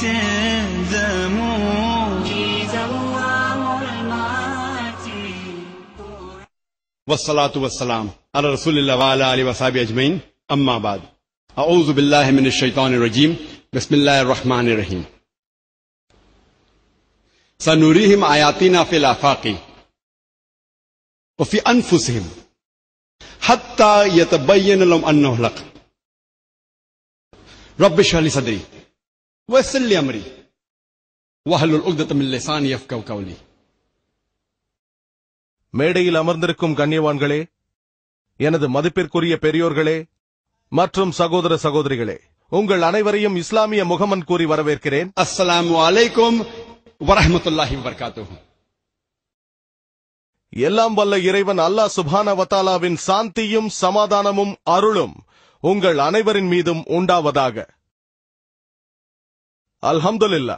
تلزموا جيز الله والصلاة والسلام على رسول الله وعلى آله وصحبه أجمعين. أما بعد. أعوذ بالله من الشيطان الرجيم. بسم الله الرحمن الرحيم. سنريهم آياتنا في الآفاق. وفي أنفسهم. حتى يتبين لهم أنه الحق رب اشرح لي صدري. ويسر لي أمري واحلل عقدة من لساني يفقهوا قولي மேடையில் அமர்ந்திருக்கும் கண்ணியவான்களே எனது மதிப்பிற்குரிய பெரியோர்களே மற்றும் சகோதர சகோதரிகளே உங்கள் அனைவரையும் இஸ்லாமிய முகமன் கூறி வரவேற்கிறேன் அஸ்ஸலாமு அலைக்கும் வரஹ்மத்துல்லாஹி வபரகாத்துஹு எல்லாம் வல்ல இறைவன் அல்லாஹ் சுபான வத்தாலாவின் சாந்தியும் சமாதானமும் அருளும் உங்கள் அனைவரின் மீதும் உண்டாவதாக அல்ஹம்துல்லா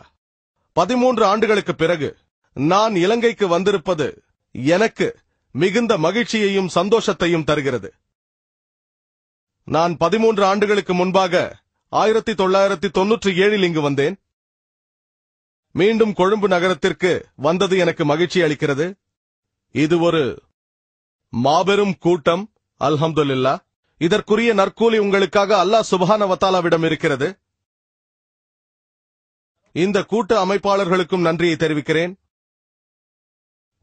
பதிமூன்று ஆண்டுகளுக்கு பிறகு நான் இலங்கைக்கு வந்திருப்பது எனக்கு மிகுந்த மகிழ்ச்சியையும் சந்தோஷத்தையும் தருகிறது. நான் பதிமூன்று ஆண்டுகளுக்கு முன்பாக ஆயிரத்தி தொள்ளாயிரத்தி தொன்னூற்றி ஏழில் இங்கு வந்தேன். மீண்டும் கொழும்பு நகரத்திற்கு வந்தது எனக்கு மகிழ்ச்சி அளிக்கிறது. இது ஒரு மாபெரும் கூட்டம் அல்ஹம்துல்லா இதற்குரிய நற்கூலி உங்களுக்காக அல்லாஹ் சுபஹான வத்தாலாவிடம் இருக்கிறது. இந்த கூட்டு அமைப்பாளர்களுக்கும் நன்றியை தெரிவிக்கிறேன்.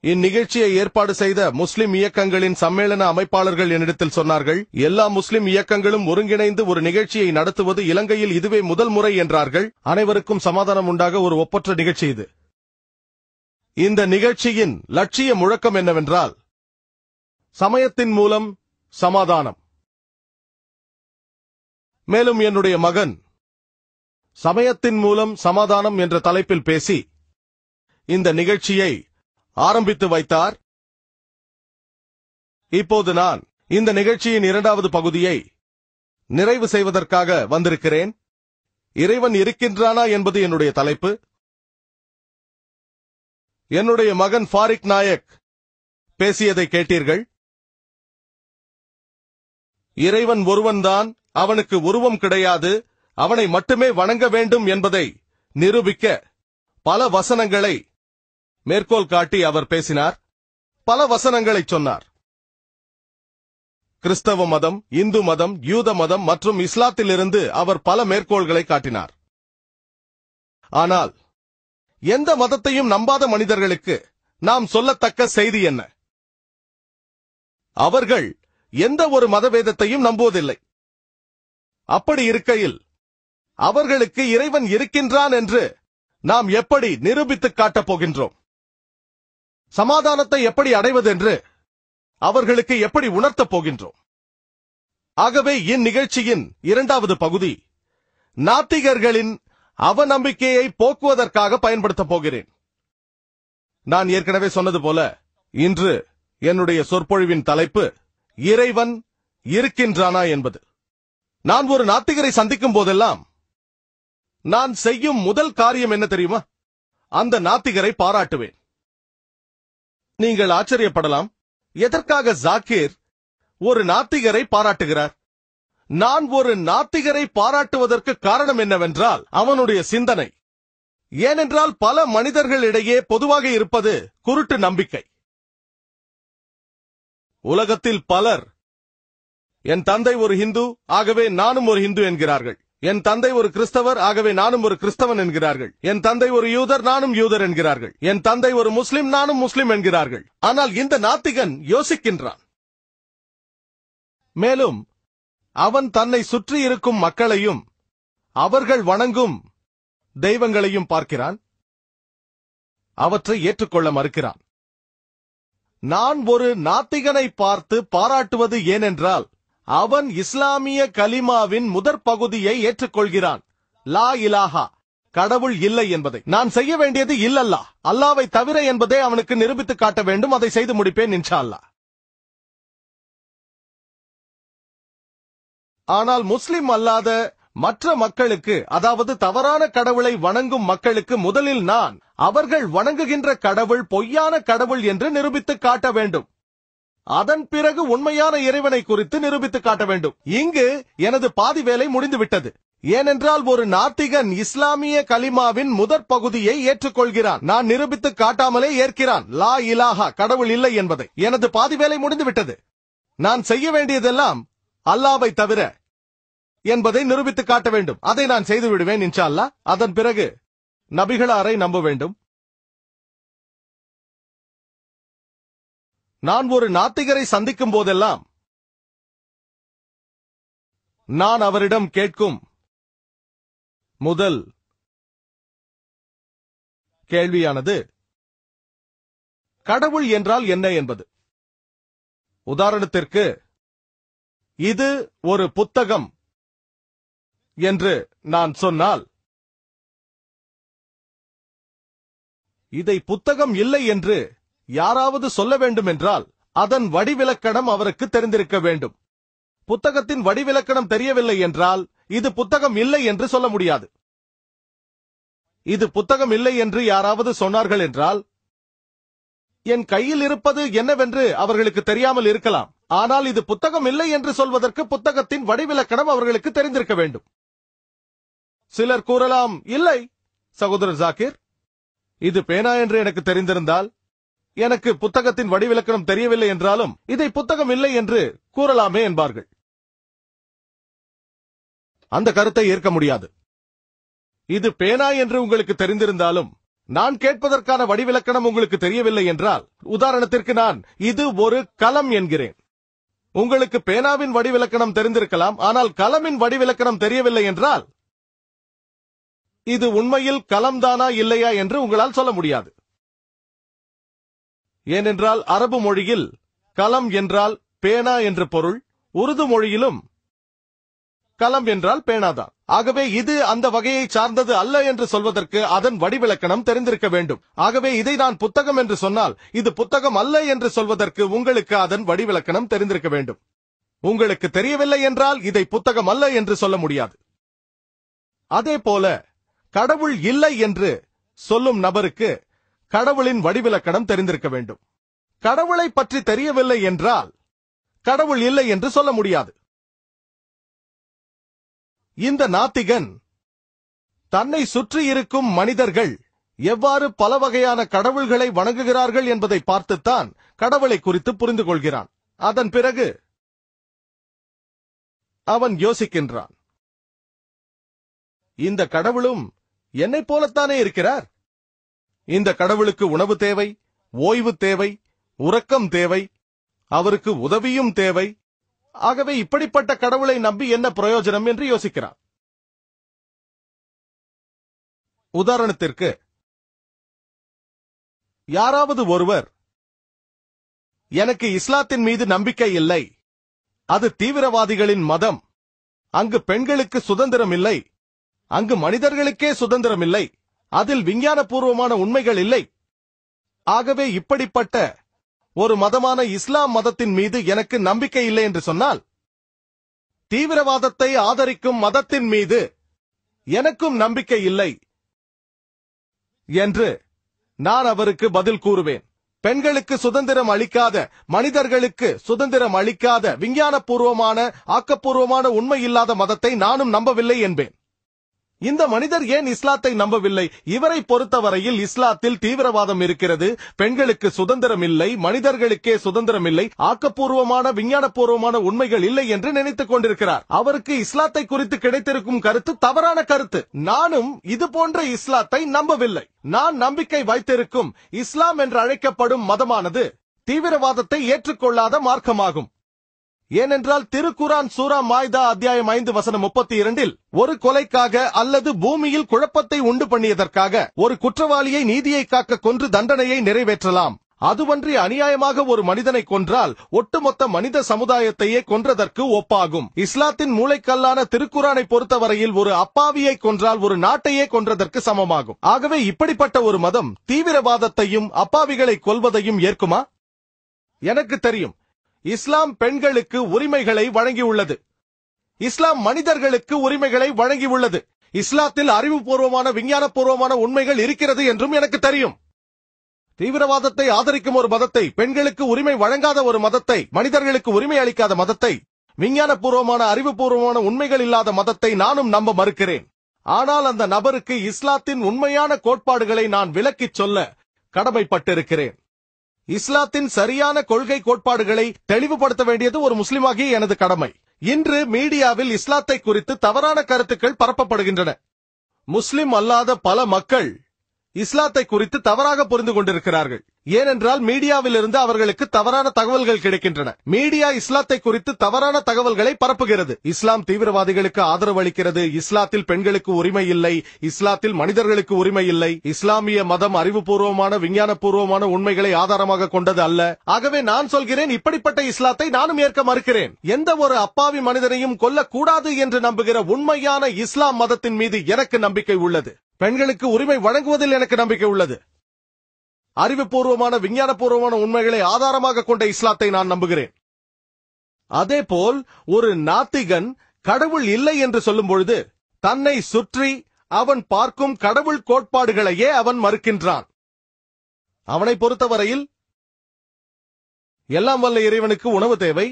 இந்நிகழ்ச்சியை ஏற்பாடு செய்த முஸ்லிம் இயக்கங்களின் சம்மேளன அமைப்பாளர்கள் என்னிடத்தில் சொன்னார்கள் எல்லா முஸ்லிம் இயக்கங்களும் ஒருங்கிணைந்து ஒரு நிகழ்ச்சியை நடத்துவது இலங்கையில் இதுவே முதல் முறை என்றார்கள். அனைவருக்கும் சமாதானம் உண்டாக ஒரு ஒப்பற்ற நிகழ்ச்சி இது. இந்த நிகழ்ச்சியின் லட்சிய முழக்கம் என்னவென்றால் சமயத்தின் மூலம் சமாதானம். மேலும் என்னுடைய மகன் சமயத்தின் மூலம் சமாதானம் என்ற தலைப்பில் பேசி இந்த நிகழ்ச்சியை ஆரம்பித்து வைத்தார். இப்போது நான் இந்த நிகழ்ச்சியின் இரண்டாவது பகுதியை நிறைவு செய்வதற்காக வந்திருக்கிறேன். இறைவன் இருக்கின்றானா என்பது என்னுடைய தலைப்பு. என்னுடைய மகன் ஃபாரிக் நாயக் பேசியதை கேட்டீர்கள். இறைவன் ஒருவன்தான் அவனுக்கு உருவம் கிடையாது. அவனை மட்டுமே வணங்க வேண்டும் என்பதை நிரூபிக்க பல வசனங்களை மேற்கோள் காட்டி அவர் பேசினார். பல வசனங்களை சொன்னார். கிறிஸ்தவ மதம் இந்து மதம் யூத மதம் மற்றும் இஸ்லாத்திலிருந்து அவர் பல மேற்கோள்களை காட்டினார். ஆனால் எந்த மதத்தையும் நம்பாத மனிதர்களுக்கு நாம் சொல்லத்தக்க செய்தி என்ன? அவர்கள் எந்த ஒரு மதவேதத்தையும் நம்புவதில்லை. அப்படி இருக்கையில் அவர்களுக்கு இறைவன் இருக்கின்றான் என்று நாம் எப்படி நிரூபித்துக் காட்டப் போகின்றோம்? சமாதானத்தை எப்படி அடைவதென்று அவர்களுக்கு எப்படி உணர்த்தப் போகின்றோம்? ஆகவே இந்நிகழ்ச்சியின் இரண்டாவது பகுதி நாத்திகர்களின் அவநம்பிக்கையை போக்குவதற்காக பயன்படுத்தப் போகிறேன். நான் ஏற்கனவே சொன்னது போல இன்று என்னுடைய சொற்பொழிவின் தலைப்பு இறைவன் இருக்கின்றானா என்பது. நான் ஒரு நாத்திகரை சந்திக்கும் போதெல்லாம் நான் செய்யும் முதல் காரியம் என்ன தெரியுமா? அந்த நாத்திகரை பாராட்டுவேன். நீங்கள் ஆச்சரியப்படலாம். எதற்காக ஜாக்கீர் ஒரு நாத்திகரை பாராட்டுகிறார்? நான் ஒரு நாத்திகரை பாராட்டுவதற்கு காரணம் என்னவென்றால் அவனுடைய சிந்தனை. ஏனென்றால் பல மனிதர்களிடையே பொதுவாக இருப்பது குருட்டு நம்பிக்கை. உலகத்தில் பலர் என் தந்தை ஒரு ஹிந்து ஆகவே நானும் ஒரு ஹிந்து என்கிறார்கள். என் தந்தை ஒரு கிறிஸ்தவர் ஆகவே நானும் ஒரு கிறிஸ்தவன் என்கிறார்கள். என் தந்தை ஒரு யூதர் நானும் யூதர் என்கிறார்கள். என் தந்தை ஒரு முஸ்லிம் நானும் முஸ்லிம் என்கிறார்கள். ஆனால் இந்த நாத்திகன் யோசிக்கின்றான். மேலும் அவன் தன்னை சுற்றி இருக்கும் மக்களையும் அவர்கள் வணங்கும் தெய்வங்களையும் பார்க்கிறான். அவற்றை ஏற்றுக்கொள்ள மறுக்கிறான். நான் ஒரு நாத்திகனை பார்த்து பாராட்டுவது ஏனென்றால் அவன் இஸ்லாமிய கலிமாவின் முதற் பகுதியை ஏற்றுக்கொள்கிறான். லா இலாஹா. கடவுள் இல்லை என்பதை. நான் செய்ய வேண்டியது இல்லல்லா. அல்லாவை தவிர என்பதை அவனுக்கு நிரூபித்து காட்ட வேண்டும். அதை செய்து முடிப்பேன் இன்ஷா ஆனால் முஸ்லிம் அல்லாத மற்ற மக்களுக்கு அதாவது தவறான கடவுளை வணங்கும் மக்களுக்கு முதலில் நான் அவர்கள் வணங்குகின்ற கடவுள் பொய்யான கடவுள் என்று நிரூபித்து காட்ட வேண்டும். அதன் பிறகு உண்மையான இறைவனை குறித்து நிரூபித்து காட்ட வேண்டும். இங்கு எனது பாதி வேலை முடிந்து விட்டது ஏனென்றால் ஒரு நாத்திகன் இஸ்லாமிய கலிமாவின் முதற் பகுதியை ஏற்றுக்கொள்கிறான். நான் நிரூபித்து காட்டாமலே ஏற்கிறான். லா இலாஹா கடவுள் இல்லை என்பதை. எனது பாதி வேலை முடிந்து விட்டது நான் செய்ய வேண்டியதெல்லாம் அல்லாவை தவிர என்பதை நிரூபித்து காட்ட வேண்டும். அதை நான் செய்து விடுவேன் இன்ஷா அல்லா அதன் பிறகு நபிகளாரை நம்ப வேண்டும். நான் ஒரு நாத்திகரை சந்திக்கும் போதெல்லாம் நான் அவரிடம் கேட்கும் முதல் கேள்வியானது கடவுள் என்றால் என்ன என்பது? உதாரணத்திற்கு இது ஒரு புத்தகம் என்று நான் சொன்னால் இதை புத்தகம் இல்லை என்று யாராவது சொல்ல வேண்டும் என்றால் அதன் வடிவிலக்கணம் அவருக்கு தெரிந்திருக்க வேண்டும். புத்தகத்தின் வடிவிலக்கணம் தெரியவில்லை என்றால் இது புத்தகம் இல்லை என்று சொல்ல முடியாது. இது புத்தகம் இல்லை என்று யாராவது சொன்னார்கள் என்றால் என் கையில் இருப்பது என்னவென்று அவர்களுக்கு தெரியாமல் இருக்கலாம். ஆனால் இது புத்தகம் இல்லை என்று சொல்வதற்கு புத்தகத்தின் வடிவிலக்கணம் அவர்களுக்கு தெரிந்திருக்க வேண்டும். சிலர் கூறலாம் இல்லை சகோதரர் ஜாக்கிர் இது பேனா என்று எனக்கு தெரிந்திருந்தால் எனக்கு புத்தகத்தின் வடிவிலக்கணம் தெரியவில்லை என்றாலும் இதை புத்தகம் இல்லை என்று கூறலாமே என்பார்கள். அந்த கருத்தை ஏற்க முடியாது. இது பேனா என்று உங்களுக்கு தெரிந்திருந்தாலும் நான் கேட்பதற்கான வடிவிலக்கணம் உங்களுக்கு தெரியவில்லை என்றால் உதாரணத்திற்கு நான் இது ஒரு கலம் என்கிறேன். உங்களுக்கு பேனாவின் வடிவிலக்கணம் தெரிந்திருக்கலாம் ஆனால் கலமின் வடிவிலக்கணம் தெரியவில்லை என்றால் இது உண்மையில் கலம்தானா இல்லையா என்று உங்களால் சொல்ல முடியாது. ஏனென்றால் அரபு மொழியில் கலம் என்றால் பேனா என்று பொருள் உருது மொழியிலும் கலம் என்றால் பேனாதான். ஆகவே இது அந்த வகையை சார்ந்தது அல்ல என்று சொல்வதற்கு அதன் வடிவிலக்கணம் தெரிந்திருக்க வேண்டும். ஆகவே இதை நான் புத்தகம் என்று சொன்னால் இது புத்தகம் அல்ல என்று சொல்வதற்கு உங்களுக்கு அதன் வடிவிலக்கணம் தெரிந்திருக்க வேண்டும். உங்களுக்கு தெரியவில்லை என்றால் இதை புத்தகம் அல்ல என்று சொல்ல முடியாது. அதே போல கடவுள் இல்லை என்று சொல்லும் நபருக்கு கடவுளின் வடிவிலக்கணம் தெரிந்திருக்க வேண்டும். கடவுளை பற்றி தெரியவில்லை என்றால் கடவுள் இல்லை என்று சொல்ல முடியாது. இந்த நாத்திகன் தன்னை சுற்றி இருக்கும் மனிதர்கள் எவ்வாறு பல வகையான கடவுள்களை வணங்குகிறார்கள் என்பதை பார்த்துத்தான் கடவுளை குறித்து புரிந்து கொள்கிறான். அதன் பிறகு அவன் யோசிக்கின்றான். இந்த கடவுளும் என்னைப் போலத்தானே இருக்கிறார்? இந்த கடவுளுக்கு உணவு தேவை ஓய்வு தேவை உறக்கம் தேவை அவருக்கு உதவியும் தேவை. ஆகவே இப்படிப்பட்ட கடவுளை நம்பி என்ன பிரயோஜனம் என்று யோசிக்கிறார் உதாரணத்திற்கு யாராவது ஒருவர் எனக்கு இஸ்லாத்தின் மீது நம்பிக்கை இல்லை அது தீவிரவாதிகளின் மதம் அங்கு பெண்களுக்கு சுதந்திரம் இல்லை அங்கு மனிதர்களுக்கே சுதந்திரம் இல்லை அதில் விஞ்ஞானபூர்வமான உண்மைகள் இல்லை. ஆகவே இப்படிப்பட்ட ஒரு மதமான இஸ்லாம் மதத்தின் மீது எனக்கு நம்பிக்கை இல்லை என்று சொன்னால் தீவிரவாதத்தை ஆதரிக்கும் மதத்தின் மீது எனக்கும் நம்பிக்கை இல்லை என்று நான் அவருக்கு பதில் கூறுவேன். பெண்களுக்கு சுதந்திரம் அளிக்காத மனிதர்களுக்கு சுதந்திரம் அளிக்காத விஞ்ஞானபூர்வமான ஆக்கப்பூர்வமான உண்மை இல்லாத மதத்தை நானும் நம்பவில்லை என்பேன். இந்த மனிதர் ஏன் இஸ்லாத்தை நம்பவில்லை? இவரை பொறுத்தவரையில் இஸ்லாத்தில் தீவிரவாதம் இருக்கிறது. பெண்களுக்கு சுதந்திரம் இல்லை. மனிதர்களுக்கே சுதந்திரம் இல்லை. ஆக்கப்பூர்வமான விஞ்ஞானபூர்வமான உண்மைகள் இல்லை என்று நினைத்துக் கொண்டிருக்கிறார். அவருக்கு இஸ்லாத்தை குறித்து கிடைத்திருக்கும் கருத்து தவறான கருத்து. நானும் இது போன்ற இஸ்லாத்தை நம்பவில்லை. நான் நம்பிக்கை வைத்திருக்கும் இஸ்லாம் என்று அழைக்கப்படும் மதமானது தீவிரவாதத்தை ஏற்றுக்கொள்ளாத மார்க்கமாகும். ஏனென்றால் திருக்குரான் சூரா மாய்தா அத்தியாயம் ஐந்து வசனம் முப்பத்தி இரண்டில் ஒரு கொலைக்காக அல்லது பூமியில் குழப்பத்தை உண்டு பண்ணியதற்காக ஒரு குற்றவாளியை நீதியை காக்க கொன்று தண்டனையை நிறைவேற்றலாம். அதுவன்றி அநியாயமாக ஒரு மனிதனை கொன்றால் ஒட்டுமொத்த மனித சமுதாயத்தையே கொன்றதற்கு ஒப்பாகும். இஸ்லாத்தின் மூளைக்கல்லான திருக்குறானை பொறுத்தவரையில் ஒரு அப்பாவியை கொன்றால் ஒரு நாட்டையே கொன்றதற்கு சமமாகும். ஆகவே இப்படிப்பட்ட ஒரு மதம் தீவிரவாதத்தையும் அப்பாவிகளை கொல்வதையும் ஏற்குமா? எனக்கு தெரியும். இஸ்லாம் பெண்களுக்கு உரிமைகளை வழங்கியுள்ளது. இஸ்லாம் மனிதர்களுக்கு உரிமைகளை வழங்கியுள்ளது. இஸ்லாத்தில் அறிவுபூர்வமான விஞ்ஞானபூர்வமான உண்மைகள் இருக்கிறது என்றும் எனக்கு தெரியும். தீவிரவாதத்தை ஆதரிக்கும் ஒரு மதத்தை பெண்களுக்கு உரிமை வழங்காத ஒரு மதத்தை மனிதர்களுக்கு உரிமை அளிக்காத மதத்தை விஞ்ஞானபூர்வமான அறிவுபூர்வமான உண்மைகள் இல்லாத மதத்தை நானும் நம்ப மறுக்கிறேன். ஆனால் அந்த நபருக்கு இஸ்லாத்தின் உண்மையான கோட்பாடுகளை நான் விளக்கிச் சொல்ல கடமைப்பட்டிருக்கிறேன். இஸ்லாத்தின் சரியான கொள்கை கோட்பாடுகளை தெளிவுபடுத்த வேண்டியது ஒரு முஸ்லிமாகிய எனது கடமை. இன்று மீடியாவில் இஸ்லாத்தை குறித்து தவறான கருத்துக்கள் பரப்பப்படுகின்றன. முஸ்லிம் அல்லாத பல மக்கள் இஸ்லாத்தை குறித்து தவறாக புரிந்து கொண்டிருக்கிறார்கள். ஏனென்றால் மீடியாவிலிருந்து அவர்களுக்கு தவறான தகவல்கள் கிடைக்கின்றன. மீடியா இஸ்லாத்தை குறித்து தவறான தகவல்களை பரப்புகிறது. இஸ்லாம் தீவிரவாதிகளுக்கு ஆதரவு அளிக்கிறது. இஸ்லாத்தில் பெண்களுக்கு உரிமை இல்லை. இஸ்லாத்தில் மனிதர்களுக்கு உரிமை இல்லை. இஸ்லாமிய மதம் அறிவுபூர்வமான விஞ்ஞானபூர்வமான உண்மைகளை ஆதாரமாக கொண்டது அல்ல. ஆகவே நான் சொல்கிறேன் இப்படிப்பட்ட இஸ்லாத்தை நானும் ஏற்க மறுக்கிறேன். எந்த ஒரு அப்பாவி மனிதனையும் கொல்லக்கூடாது என்று நம்புகிற உண்மையான இஸ்லாம் மதத்தின் மீது எனக்கு நம்பிக்கை உள்ளது. பெண்களுக்கு உரிமை வழங்குவதில் எனக்கு நம்பிக்கை உள்ளது. அறிவுபூர்வமான விஞ்ஞானபூர்வமான உண்மைகளை ஆதாரமாக கொண்ட இஸ்லாத்தை நான் நம்புகிறேன். அதேபோல் ஒரு நாத்திகன் கடவுள் இல்லை என்று சொல்லும் பொழுது தன்னை சுற்றி அவன் பார்க்கும் கடவுள் கோட்பாடுகளையே அவன் மறுக்கின்றான். அவனை பொறுத்தவரையில் எல்லாம் வல்ல இறைவனுக்கு உணவு தேவை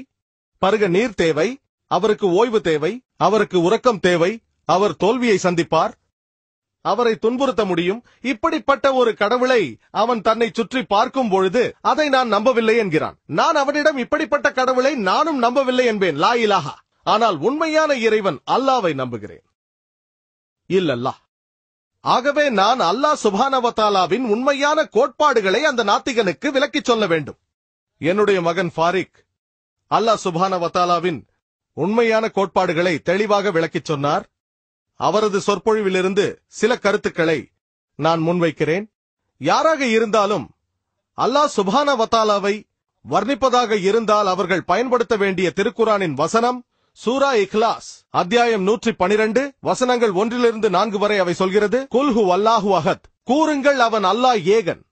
பருக நீர் தேவை அவருக்கு ஓய்வு தேவை அவருக்கு உறக்கம் தேவை அவர் தோல்வியை சந்திப்பார் அவரை துன்புறுத்த முடியும். இப்படிப்பட்ட ஒரு கடவுளை அவன் தன்னை சுற்றி பார்க்கும் பொழுது அதை நான் நம்பவில்லை என்கிறான். நான் அவனிடம் இப்படிப்பட்ட கடவுளை நானும் நம்பவில்லை என்பேன். லா இலாஹா. ஆனால் உண்மையான இறைவன் அல்லாவை நம்புகிறேன். இல்லல்லா. ஆகவே நான் அல்லாஹ் சுபானவத்தாலாவின் உண்மையான கோட்பாடுகளை அந்த நாத்திகனுக்கு விளக்கிச் சொல்ல வேண்டும். என்னுடைய மகன் ஃபாரிக் அல்லாஹ் சுபானவத்தாலாவின் உண்மையான கோட்பாடுகளை தெளிவாக விளக்கிச் சொன்னார். அவரது சொற்பொழிவிலிருந்து சில கருத்துக்களை நான் முன்வைக்கிறேன். யாராக இருந்தாலும் அல்லாஹ் சுபான வத்தாலாவை வர்ணிப்பதாக இருந்தால் அவர்கள் பயன்படுத்த வேண்டிய திருக்குரானின் வசனம் சூரா இக்லாஸ் அத்தியாயம் நூற்றி பனிரெண்டு வசனங்கள் ஒன்றிலிருந்து நான்கு வரை அவை சொல்கிறது குல்ஹு அல்லாஹு அஹத். கூறுங்கள் அவன் அல்லாஹ் ஏகன்.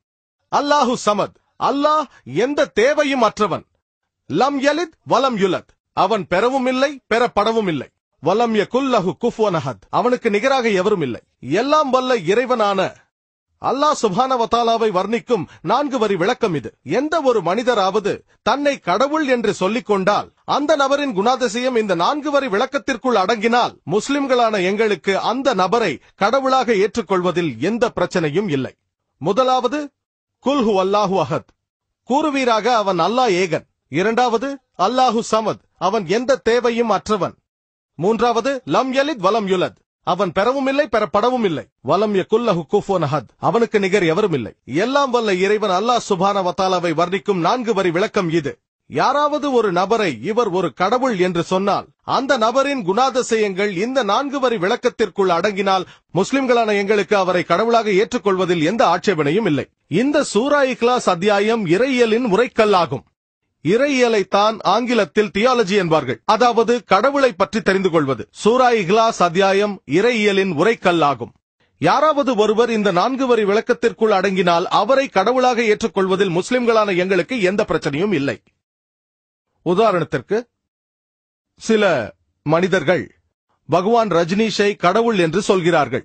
அல்லாஹு சமத். அல்லாஹ் எந்த தேவையும் அற்றவன். லம் யலித் வலம் யுலத். அவன் பெறவும் இல்லை பெறப்படவும் இல்லை வலம் யகுல்லஹு குஃபுவன் அஹத். அவனுக்கு நிகராக எவரும் இல்லை. எல்லாம் வல்ல இறைவனான அல்லாஹ் சுபானவத்தாலாவை வர்ணிக்கும் நான்கு வரி விளக்கம் இது. எந்த ஒரு மனிதராவது தன்னை கடவுள் என்று சொல்லிக் கொண்டால் அந்த நபரின் குணாதிசயம் இந்த நான்கு வரி விளக்கத்திற்குள் அடங்கினால் முஸ்லிம்களான எங்களுக்கு அந்த நபரை கடவுளாக ஏற்றுக்கொள்வதில் எந்த பிரச்சனையும் இல்லை. முதலாவது குல்ஹு அல்லாஹு அஹத். கூறுவீராக அவன் அல்லாஹ் ஏகன். இரண்டாவது அல்லாஹு சமத். அவன் எந்த தேவையும் அற்றவன். மூன்றாவது லம் யலித் வலம் யுலத். அவன் பெறவும் இல்லை பெறப்படவும் இல்லை வலம் யகுல்லஹு குஃபோன் அஹத். அவனுக்கு நிகர் எவரும் இல்லை எல்லாம் வல்ல இறைவன் அல்லாஹ் சுபான வத்தாலாவை வர்ணிக்கும் நான்கு வரி விளக்கம் இது. யாராவது ஒரு நபரை இவர் ஒரு கடவுள் என்று சொன்னால் அந்த நபரின் குணாதிசயங்கள் இந்த நான்கு வரி விளக்கத்திற்குள் அடங்கினால் முஸ்லிம்களான எங்களுக்கு அவரை கடவுளாக ஏற்றுக்கொள்வதில் எந்த ஆட்சேபனையும் இல்லை. இந்த சூரா இக்லாஸ் அத்தியாயம் இறையியலின் உரைக்கல்லாகும். இறையியலை தான் ஆங்கிலத்தில் தியாலஜி என்பார்கள். அதாவது கடவுளை பற்றி தெரிந்து கொள்வது. சூரா இஹ்லாஸ் அத்தியாயம் இறையியலின் உரைக்கல்லாகும் யாராவது ஒருவர் இந்த நான்கு வரி விளக்கத்திற்குள் அடங்கினால் அவரை கடவுளாக ஏற்றுக்கொள்வதில் முஸ்லிம்களான எங்களுக்கு எந்த பிரச்சனையும் இல்லை. உதாரணத்திற்கு சில மனிதர்கள் பகவான் ரஜினிஷை கடவுள் என்று சொல்கிறார்கள்.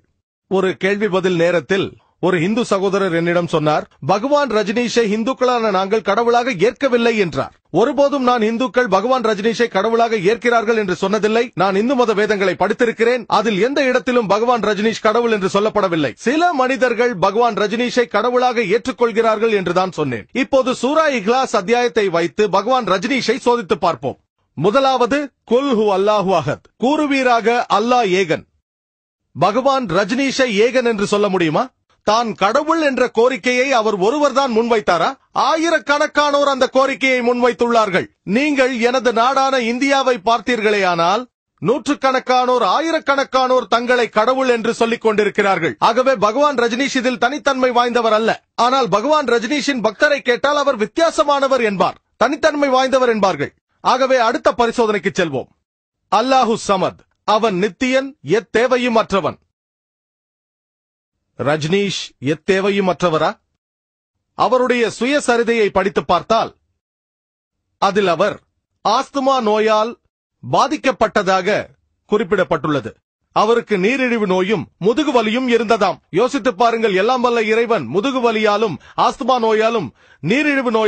ஒரு கேள்வி பதில் நேரத்தில் ஒரு இந்து சகோதரர் என்னிடம் சொன்னார் பகவான் ரஜினிஷை இந்துக்களான நாங்கள் கடவுளாக ஏற்கவில்லை என்றார். ஒருபோதும் நான் இந்துக்கள் பகவான் ரஜினிஷை கடவுளாக ஏற்கிறார்கள் என்று சொன்னதில்லை. நான் இந்து மத வேதங்களை படித்திருக்கிறேன். அதில் எந்த இடத்திலும் பகவான் ரஜினிஷ் கடவுள் என்று சொல்லப்படவில்லை. சில மனிதர்கள் பகவான் ரஜினிஷை கடவுளாக ஏற்றுக்கொள்கிறார்கள் என்றுதான் சொன்னேன். இப்போது சூரா இக்லாஸ் அத்தியாயத்தை வைத்து பகவான் ரஜினிஷை சோதித்து பார்ப்போம். முதலாவது குல்ஹு அல்லாஹு அஹத். கூறுவீராக அல்லாஹ் ஏகன். பகவான் ரஜினிஷை ஏகன் என்று சொல்ல முடியுமா? தான் கடவுள் என்ற கோரிக்கையை அவர் ஒருவர்தான் முன்வைத்தாரா? ஆயிரக்கணக்கானோர் அந்த கோரிக்கையை முன்வைத்துள்ளார்கள். நீங்கள் எனது நாடான இந்தியாவை பார்த்தீர்களேயானால் நூற்றுக்கணக்கானோர் ஆயிரக்கணக்கானோர் தங்களை கடவுள் என்று சொல்லிக் கொண்டிருக்கிறார்கள். ஆகவே பகவான் ரஜினிஷ் இதில் தனித்தன்மை வாய்ந்தவர் அல்ல. ஆனால் பகவான் ரஜினிஷின் பக்தரை கேட்டால் அவர் வித்தியாசமானவர் என்பார். தனித்தன்மை வாய்ந்தவர் என்பார்கள். ஆகவே அடுத்த பரிசோதனைக்கு செல்வோம். அல்லாஹு சமத். அவன் நித்தியன் எத்தேவையும் அற்றவன் ரஜ்னீஷ் எத்தேவையும் மற்றவரா அவருடைய சுயசரிதையை படித்து பார்த்தால் அதில் அவர் ஆஸ்துமா நோயால் பாதிக்கப்பட்டதாக குறிப்பிடப்பட்டுள்ளது. அவருக்கு நீரிழிவு நோயும் முதுகு வலியும் இருந்ததாம். யோசித்து பாருங்கள் எல்லாம் வல்ல இறைவன் முதுகு வலியாலும் ஆஸ்துமா நோயாலும் நீரிழிவு நோய்